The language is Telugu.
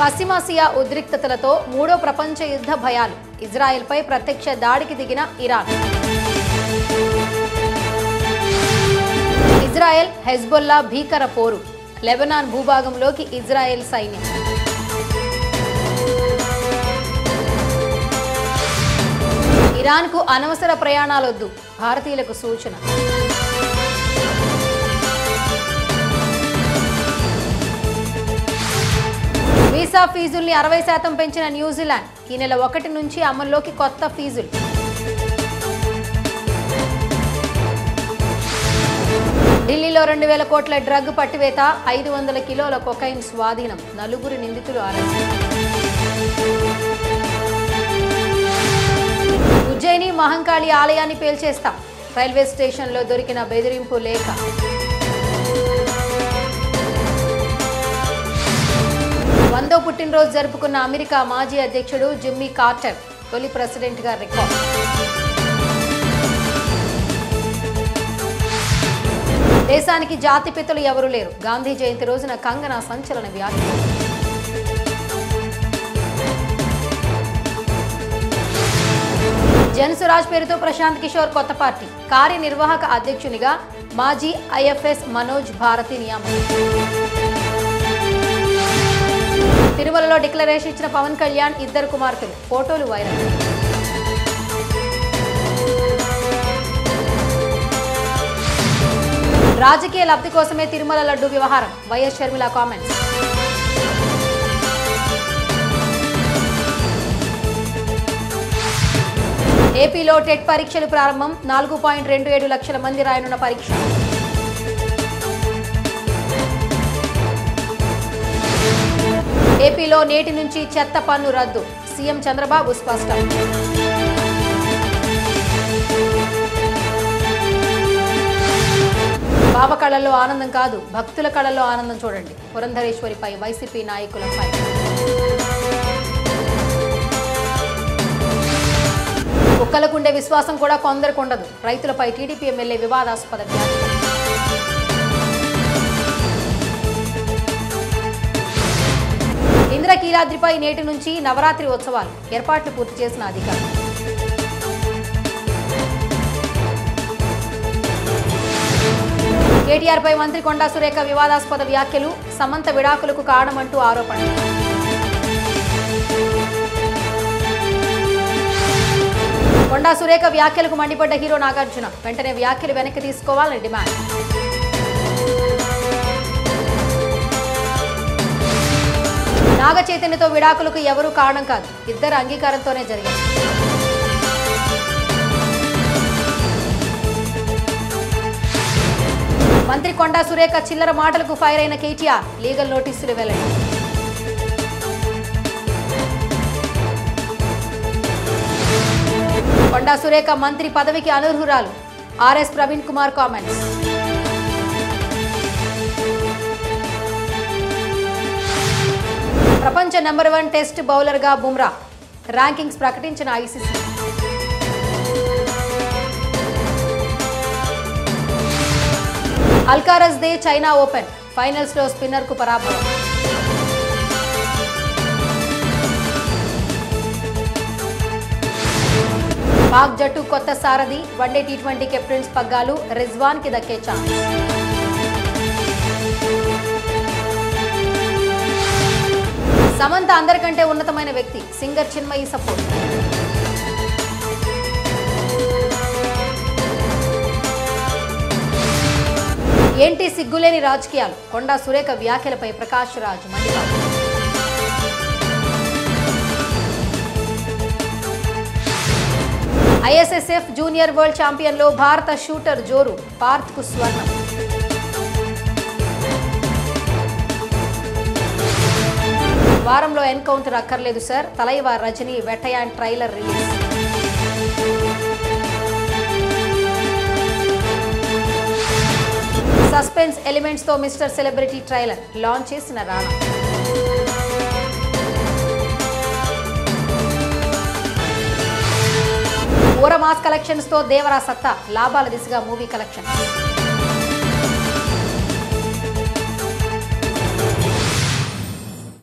పశ్చిమాసియా ఉద్రిక్తతలతో మూడో ప్రపంచ యుద్ధ భయాలు. ఇజ్రాయెల్పై ప్రత్యక్ష దాడికి దిగిన ఇరాన్. ఇజ్రాయెల్ హెజ్బొల్లా భీకర పోరు. లెబనాన్ భూభాగంలోకి ఇజ్రాయెల్ సైన్యం. ఇరాన్కు అనవసర ప్రయాణాలొద్దు. భారతీయులకు సూచన. వీసా ఫీజుల్ని అరవై శాతం పెంచిన న్యూజిలాండ్ ఈ నెల ఒకటి నుంచి అమల్లోకి కొత్త ఫీజులు. ఢిల్లీలో రెండు వేల కోట్ల డ్రగ్ పట్టివేత ఐదు వందల కిలోల కొకైన్ స్వాధీనం నలుగురు నిందితులు అరెస్ట్. ఉజ్జయిని మహంకాళి ఆలయాన్ని పేల్చేస్తాం. రైల్వే స్టేషన్లో దొరికిన బెదిరింపు లేఖ. వందో పుట్టినరోజు జరుపుకున్న అమెరికా మాజీ అధ్యక్షుడు జిమ్మీ కార్టర్ తొలి ప్రెసిడెంట్గా రికార్డ్. దేశానికి జాతిపితలు ఎవరూ లేరు. గాంధీ జయంతి రోజున కంగన సంచలన వ్యాఖ్య జనసురాజ్ పేరుతో ప్రశాంత్ కిషోర్ కొత్త పార్టీ. కార్యనిర్వాహక అధ్యక్షునిగా మాజీ ఐఎఫ్ఎస్ మనోజ్ భారతి నియామకం. తిరుమలలో డిక్లరేషన్ ఇచ్చిన పవన్ కళ్యాణ్ ఇద్దరు కుమార్తెలు. ఫోటోలు వైరల్. రాజకీయ లబ్ధి కోసమే తిరుమల లడ్డు వ్యవహారం. YS Sharmila comments. ఏపీలో టెట్ పరీక్షలు ప్రారంభం. నాలుగు పాయింట్ రెండు ఏడు లక్షల మంది రాయనున్న పరీక్ష. ఏపీలో నేటి నుంచి చెత్త పన్ను రద్దు. సీఎం చంద్రబాబు స్పష్టం. బాబ కళల్లో ఆనందం కాదు భక్తుల కళల్లో ఆనందం చూడండి. పురంధరేశ్వరిపై వైసీపీ నాయకులపై కుక్కలకుండే విశ్వాసం కూడా కొందరికి ఉండదు. రైతులపై టీడీపీ ఎమ్మెల్యే వివాదాస్పద వ్యాఖ్యలు. ఇంద్రకీలాద్రిపై నేటి నుంచి నవరాత్రి ఉత్సవాలు ఏర్పాట్లు పూర్తి చేసిన అధికారులు. కేటీఆర్ పై మంత్రి కొండా సురేఖ వివాదాస్పద వ్యాఖ్యలు సమంత విడాకులకు కారణమంటూ ఆరోపణ కొండా సురేఖ వ్యాఖ్యలకు మండిపడ్డ హీరో నాగార్జున వెంటనే వ్యాఖ్యలు వెనక్కి తీసుకోవాలని డిమాండ్. నాగ చైతన్యతో విడాకులకు ఎవరూ కారణం కాదు. ఇద్దరు అంగీకారంతోనే జరిగింది. మంత్రి కొండా సురేఖ చిల్లర మాటలకు ఫైర్ అయిన కేటీఆర్ లీగల్ నోటీసులు వెల్లడి. కొండా సురేఖ మంత్రి పదవికి అనర్హురాలు. RS Praveen Kumar comments. ప్రపంచ నెంబర్ వన్ టెస్ట్ బౌలర్గా బుమ్రా ర్యాంకింగ్స్ ప్రకటించిన ఐసీసీ. అల్కారస్ దే చైనా ఓపెన్ ఫైనల్స్లో స్పిన్నర్కు పరాభవం. పాక్ జట్టు కొత్త సారథి one day T twenty captains పగ్గాలు రిజ్వాన్కి దక్కే ఛాన్స్. సమంత అందరికంటే ఉన్నతమైన వ్యక్తి సింగర్ చిన్మయి సపోర్ట్. ఏంటి సిగ్గులేని రాజకీయాలు? కొండా సురేఖ వ్యాఖ్యలపై Prakash Raj ISSF junior world ఛాంపియన్లో భారత షూటర్ జోరు పార్థ్కు స్వర్ణం. వారంలో ఎన్కౌంటర్ అక్కర్లేదు sir. Thalaiva Rajini Vettaiyan trailer release. Suspense ఎలిమెంట్స్తో mister celebrity trailer launch చేసిన రాణా ఊర మాస్ కలెక్షన్స్తో దేవరా సత్తా లాభాల దిశగా మూవీ కలెక్షన్.